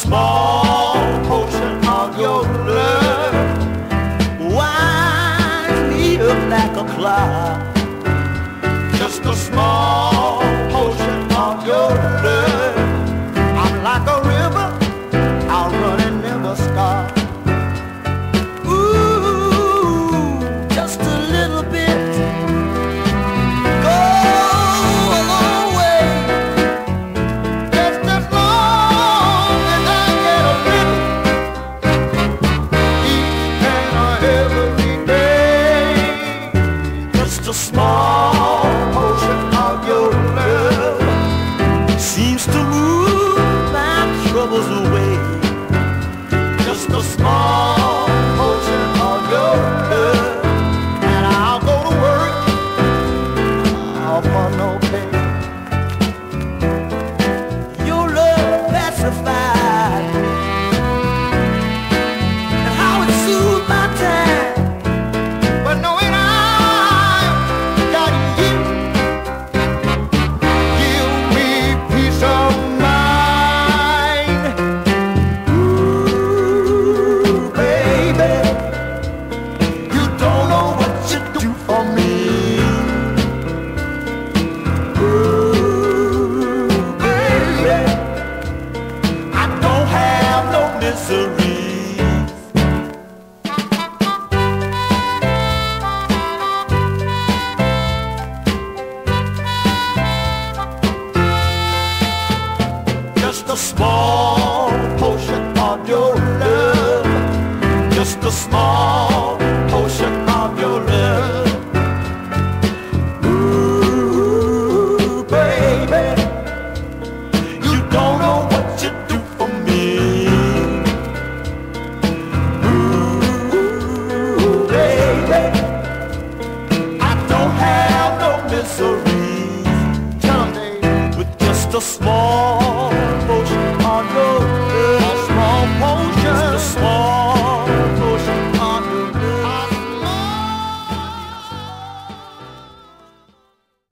small portion of your love Wind me up like a clock Just a small seems to small portion of your love. Just a small portion of your love. Ooh, baby, you don't know what you do for me. Ooh, baby, I don't have no with just a small